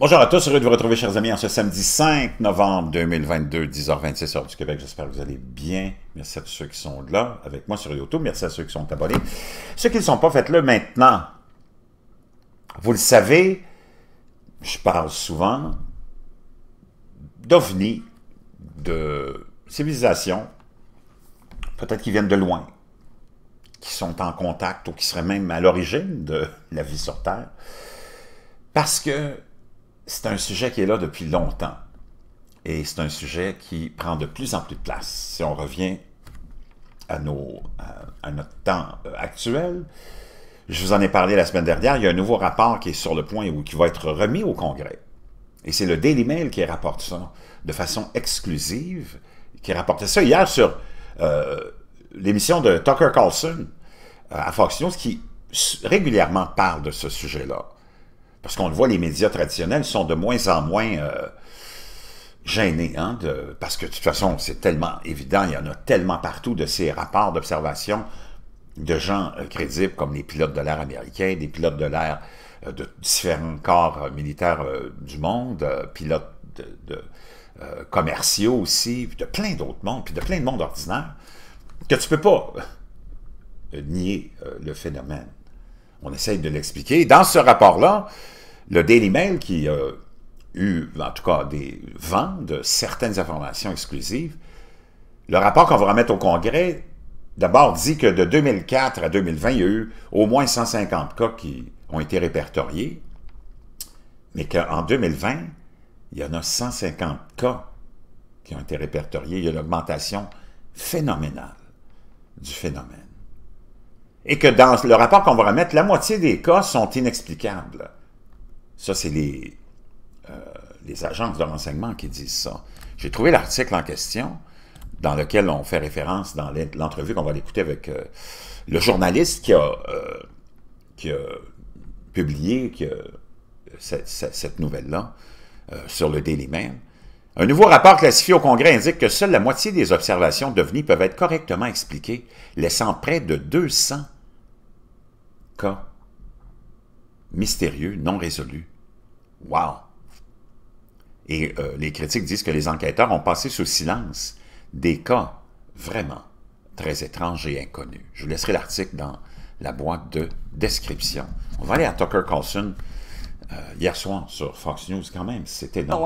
Bonjour à tous, heureux de vous retrouver, chers amis, en ce samedi 5 novembre 2022, 10h26, heure du Québec. J'espère que vous allez bien. Merci à tous ceux qui sont là avec moi sur YouTube. Merci à ceux qui sont abonnés. Ceux qui ne sont pas, faites-le maintenant. Vous le savez, je parle souvent d'ovnis, de civilisations, peut-être qui viennent de loin, qui sont en contact ou qui seraient même à l'origine de la vie sur Terre. Parce que c'est un sujet qui est là depuis longtemps. Et c'est un sujet qui prend de plus en plus de place. Si on revient à, nos, notre temps euh, actuel, je vous en ai parlé la semaine dernière, il y a un nouveau rapport qui est sur le point ou qui va être remis au Congrès. Et c'est le Daily Mail qui rapporte ça de façon exclusive, qui rapportait ça hier sur euh, l'émission de Tucker Carlson euh, à Fox News, qui régulièrement parle de ce sujet-là. Parce qu'on le voit, les médias traditionnels sont de moins en moins euh, gênés, hein, de, parce que de toute façon, c'est tellement évident, il y en a tellement partout de ces rapports d'observation de gens euh, crédibles comme les pilotes de l'air américains, des pilotes de l'air euh, de différents corps militaires du monde, pilotes de, commerciaux aussi, puis de plein d'autres mondes, puis de plein de mondes ordinaires, que tu peux pas nier le phénomène. On essaye de l'expliquer. Dans ce rapport-là, le Daily Mail, qui a eu, en tout cas, des vents de certaines informations exclusives, le rapport qu'on va remettre au Congrès, d'abord dit que de 2004 à 2020, il y a eu au moins 150 cas qui ont été répertoriés, mais qu'en 2020, il y en a 150 cas qui ont été répertoriés. Il y a une augmentation phénoménale du phénomène et que dans le rapport qu'on va remettre, la moitié des cas sont inexplicables. Ça, c'est les, euh, les agences de renseignement qui disent ça. J'ai trouvé l'article en question dans lequel on fait référence dans l'entrevue qu'on va l'écouter avec euh, le journaliste qui a, euh, qui a publié cette, cette nouvelle-là sur le Daily Mail. Un nouveau rapport classifié au Congrès indique que seule la moitié des observations devenues peuvent être correctement expliquées, laissant près de 200 cas mystérieux, non résolus. Wow! Et euh, les critiques disent que les enquêteurs ont passé sous silence des cas vraiment très étranges et inconnus. Je vous laisserai l'article dans la boîte de description. On va aller à Tucker Carlson euh, hier soir sur Fox News quand même, c'était énorme.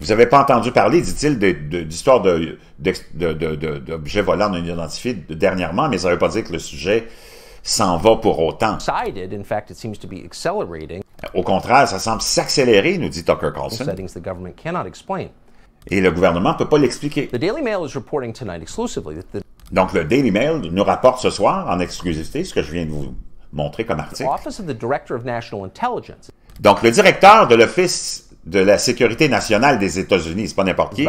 Vous n'avez pas entendu parler, dit-il, d'histoires d'objets volants non identifiés dernièrement, mais ça ne veut pas dire que le sujet s'en va pour autant. Au contraire, ça semble s'accélérer, nous dit Tucker Carlson. Et le gouvernement ne peut pas l'expliquer. Donc le Daily Mail nous rapporte ce soir en exclusivité ce que je viens de vous montré comme article. Donc, le directeur de l'Office de la sécurité nationale des États-Unis, c'est pas n'importe qui,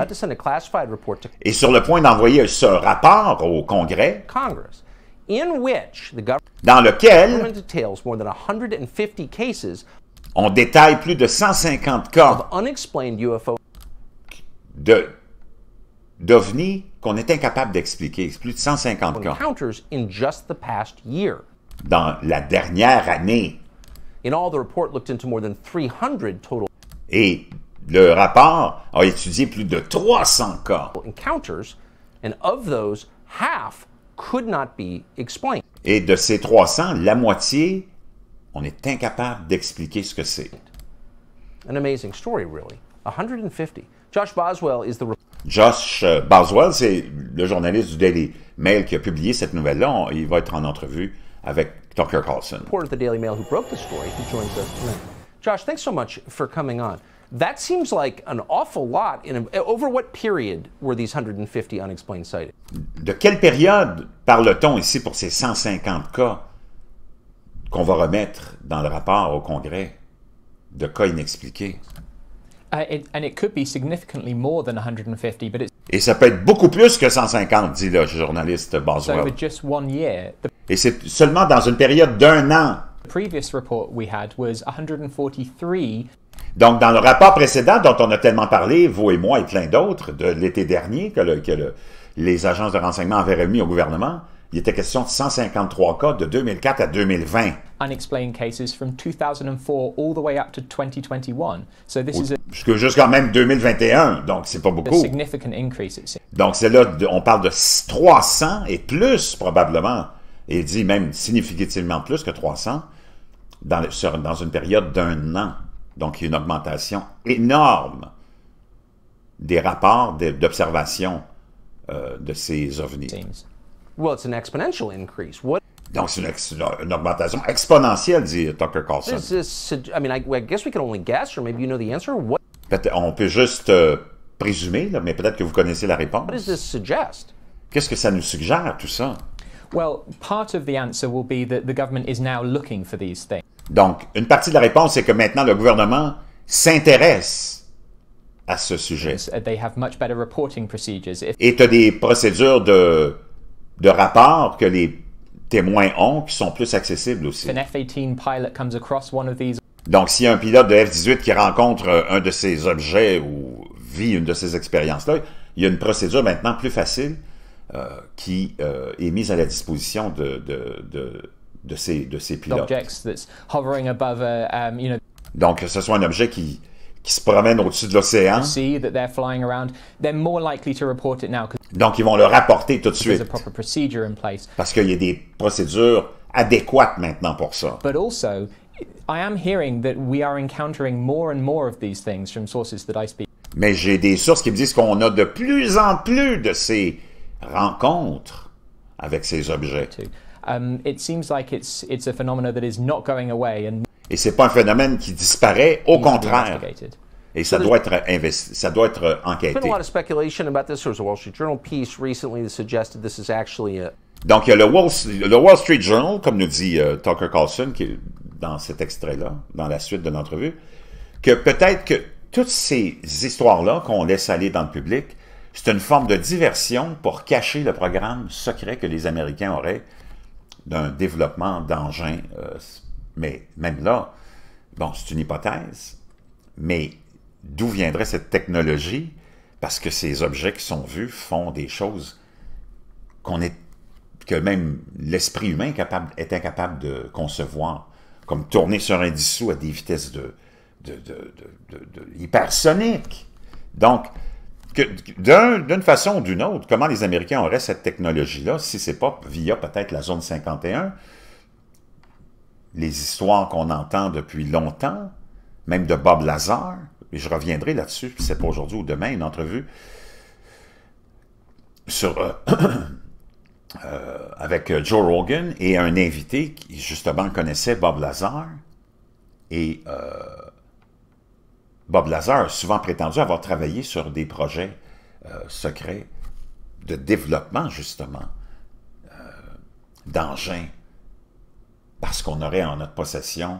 est sur le point d'envoyer ce rapport au Congrès, dans lequel on détaille plus de 150 cas de d'OVNI qu'on est incapable d'expliquer. Plus de 150 cas dans la dernière année. Et le rapport a étudié plus de 300 cas. Et de ces 300, la moitié, on est incapable d'expliquer ce que c'est. An amazing story, really. 150. Josh Boswell is the Josh euh, Boswell, c'est le journaliste du Daily Mail qui a publié cette nouvelle-là. Il va être en entrevue avec Tucker Carlson. Reporter the Daily Mail who broke the story, who joins us tonight. Josh, thanks so much for coming on. That seems like an awful lot. In a, over what period were these 150 unexplained sightings? De quelle période parle-t-on ici pour ces 150 cas qu'on va remettre dans le rapport au Congrès de cas inexpliqués? Uh, it, and it could be significantly more than 150, but it's Et ça peut être beaucoup plus que 150, dit le journaliste Boswell. over just one year. The Et c'est seulement dans une période d'un an. previous report we had was 143 Donc, dans le rapport précédent dont on a tellement parlé, vous et moi et plein d'autres, de l'été dernier, que, le- que le- les agences de renseignement avaient remis au gouvernement, il était question de 153 cas de 2004 à 2020. Unexplained cases from 2004 all the way up to 2021. So this is a, Jusque- Jusqu'en même 2021, donc c'est pas beaucoup. significant increase. Donc c'est là, on parle de 300 et plus probablement, et il dit même significativement plus que 300 dans, sur- dans une période d'un an. Donc il y a une augmentation énorme des rapports d'observation euh, de ces ovnis. seems. Well, it's an exponential increase. What Donc c'est une, augmentation exponentielle, dit Tucker Carlson. does this? sug- I mean, I, I guess we can only guess, or maybe you know the answer. What Peut-être- on peut juste euh, présumer, là, mais peut-être que vous connaissez la réponse. what does this suggest? Qu'est-ce que ça nous suggère, tout ça? Well, part of the answer will be that the government is now looking for these things. Donc, une partie de la réponse, c'est que maintenant, le gouvernement s'intéresse à ce sujet. They have much better reporting procedures. If Et tu as des procédures de, de rapport que les témoins ont qui sont plus accessibles aussi. an F-18 pilot comes across one of these Donc, s'il y a un pilote de F-18 qui rencontre euh, un de ces objets ou vit une de ces expériences-là, il y a une procédure maintenant plus facile qui euh, est mise à la disposition de, de, de, de ces, de ces pilotes. objects that's hovering above a, um, you know, Donc, que ce soit un objet qui, qui se promène au-dessus de l'océan, sea that they're flying around, they're more likely to report it now because donc ils vont le rapporter tout de suite a proper procedure in place. parce qu'il y a des procédures adéquates maintenant pour ça. But also, I am hearing that we are encountering more and more of these things from sources that I speak Mais j'ai des sources qui me disent qu'on a de plus en plus de ces rencontres avec ces objets. Um, it seems like it's it's a phenomenon that is not going away and Et c'est pas un phénomène qui disparaît, au contraire. Et ça doit être investi, ça doit être There's enquêté. been a lot of speculation about this. There was a Wall Street Journal piece recently that suggested this is actually a Donc, il y a le Wall, le Wall Street Journal, comme nous dit euh, Tucker Carlson, qui est dans cet extrait-là, dans la suite de l'entrevue, que peut-être que toutes ces histoires-là qu'on laisse aller dans le public, c'est une forme de diversion pour cacher le programme secret que les Américains auraient d'un développement d'engins. euh, mais même là, bon, c'est une hypothèse, mais d'où viendrait cette technologie? Parce que ces objets qui sont vus font des choses qu'on est que même l'esprit humain est, capable, est incapable de concevoir, comme tourner sur un dissous à des vitesses de, de, hypersoniques. Donc, d'une façon ou d'une autre, comment les Américains auraient cette technologie-là, si c'est pas via peut-être la zone 51, les histoires qu'on entend depuis longtemps, même de Bob Lazar, et je reviendrai là-dessus, c'est pas aujourd'hui ou demain, une entrevue euh, euh, avec euh, Joe Rogan et un invité qui justement connaissait Bob Lazar. Et Bob Lazar a souvent prétendu avoir travaillé sur des projets euh, secrets de développement, justement, euh, d'engins, parce qu'on aurait en notre possession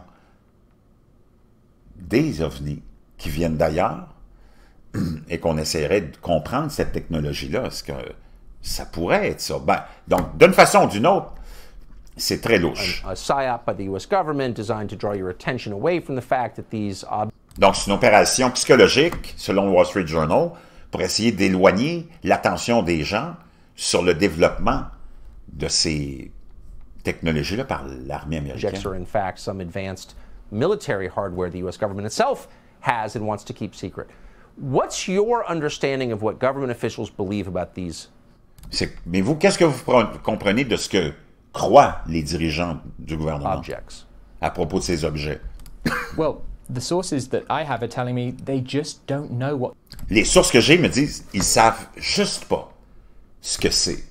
des ovnis qui viennent d'ailleurs et qu'on essaierait de comprendre cette technologie-là. Est-ce que ça pourrait être ça? Ben, donc, d'une façon ou d'une autre, c'est très louche. a psyop by the U.S. government designed to draw your attention away from the fact that these objects Donc, c'est une opération psychologique, selon le Wall Street Journal, pour essayer d'éloigner l'attention des gens sur le développement de ces technologies-là par l'armée américaine. are in fact some advanced military hardware the U.S. government itself has and wants to keep secret. What's your understanding of what government officials believe about these? Mais vous, qu'est-ce que vous comprenez de ce que croient les dirigeants du gouvernement? Objects? à propos de ces objets? Well, the sources that I have are telling me they just don't know what Les sources que j'ai me disent, ils savent juste pas ce que c'est.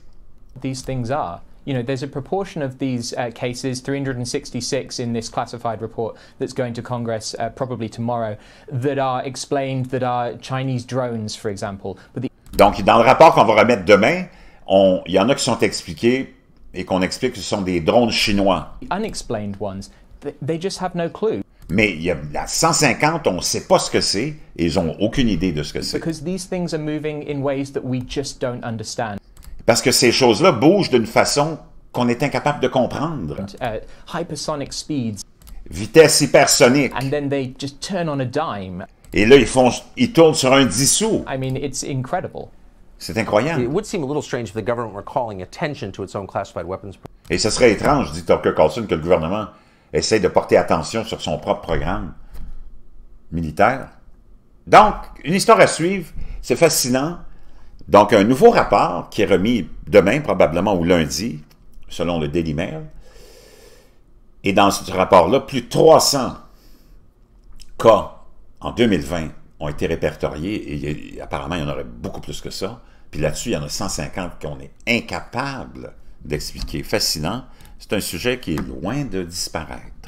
these things are. You know, there's a proportion of these uh, cases, 366 in this classified report that's going to Congress uh, probably tomorrow, that are explained that are Chinese drones, for example. But the Donc, dans le rapport qu'on va remettre demain, on- il y en a qui sont expliqués et qu'on explique que ce sont des drones chinois. unexplained ones, th- they just have no clue Mais il y a la 150, on ne sait pas ce que c'est et ils n'ont aucune idée de ce que c'est. because these things are moving in ways that we just don't understand. Parce que ces choses-là bougent d'une façon qu'on est incapable de comprendre. Uh, hypersonic speeds, Vitesse hypersonique. and then they just turn on a dime. Et là, ils, font, ils tournent sur un dissous. I mean, it's incredible. C'est incroyable. It would seem a little strange if the government were calling attention to its own classified weapons. Et ce serait étrange, dit Tucker Carlson, que le gouvernement essaye de porter attention sur son propre programme militaire. Donc, une histoire à suivre, c'est fascinant. Donc, un nouveau rapport qui est remis demain, probablement, ou lundi, selon le Daily Mail. Et dans ce rapport-là, plus de 300 cas en 2020 ont été répertoriés, et apparemment, il y en aurait beaucoup plus que ça. Puis là-dessus, il y en a 150 qu'on est incapable d'expliquer. Fascinant. C'est un sujet qui est loin de disparaître.